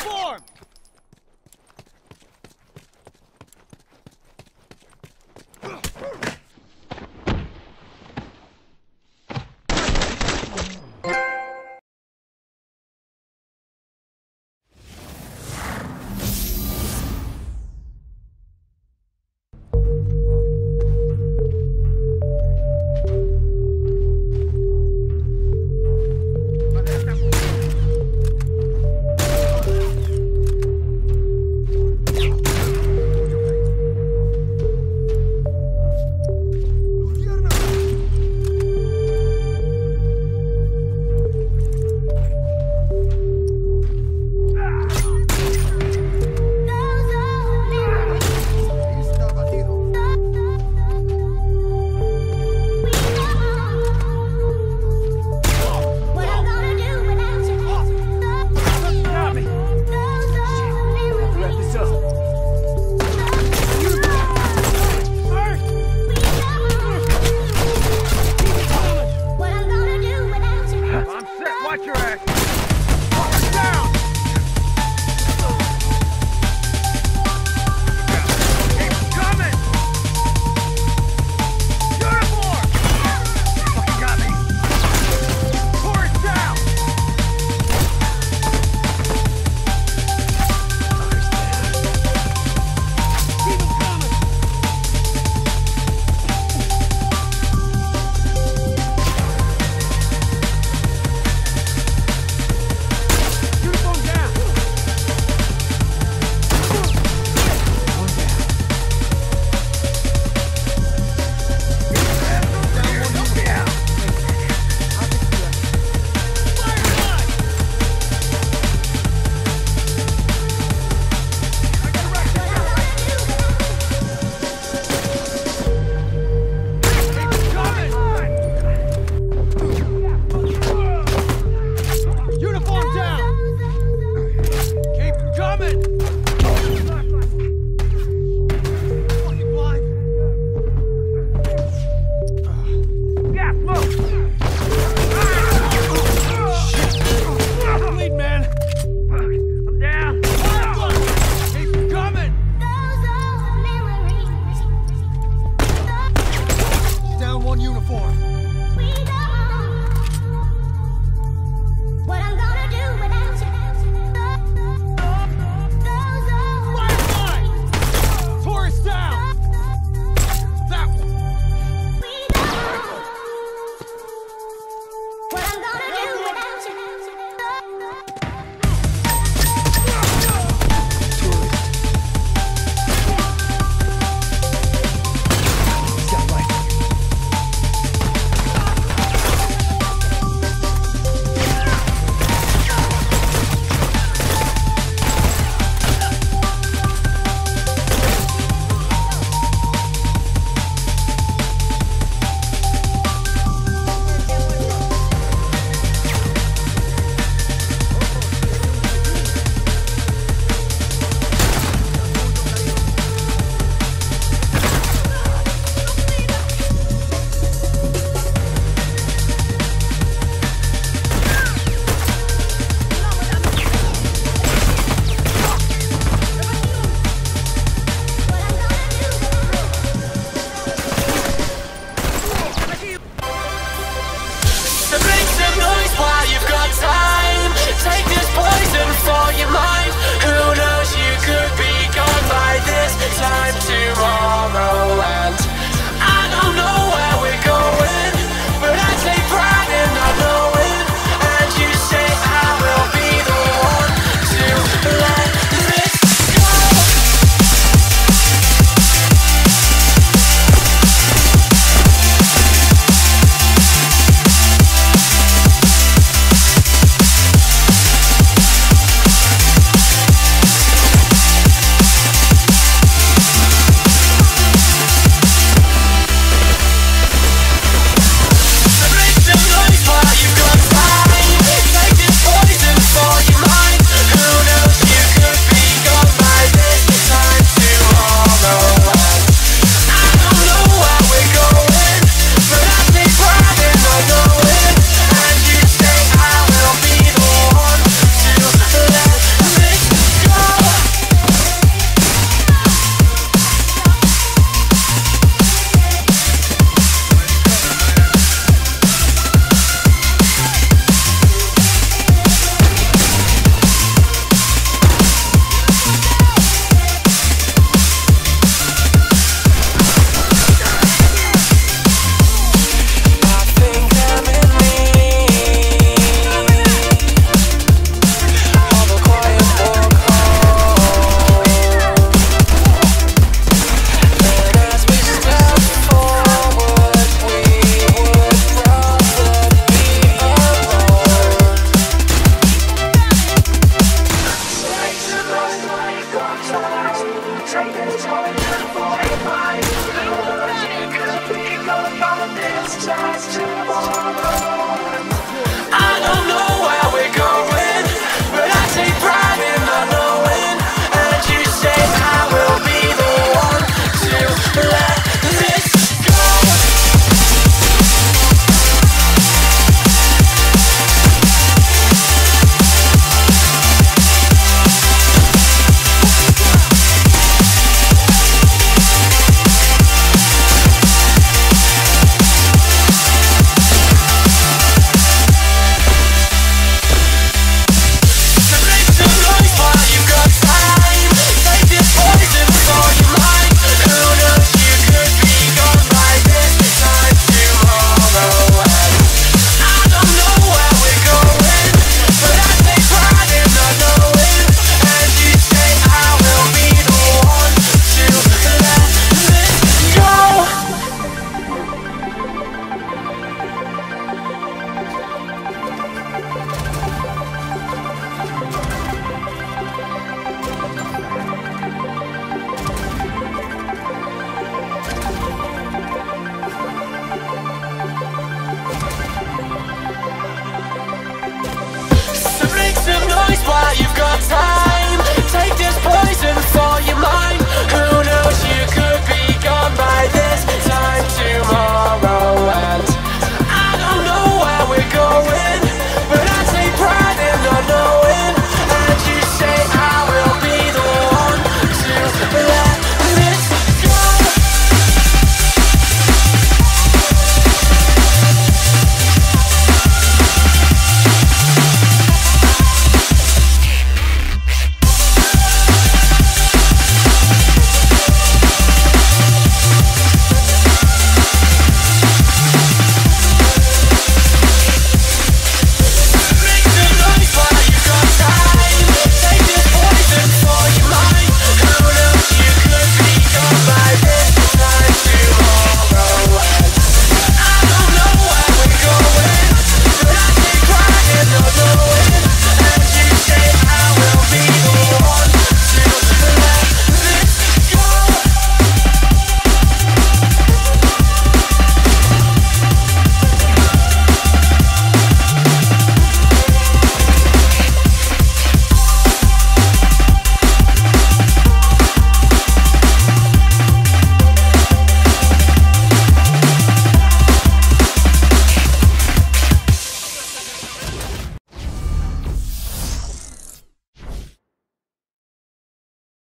Uniform!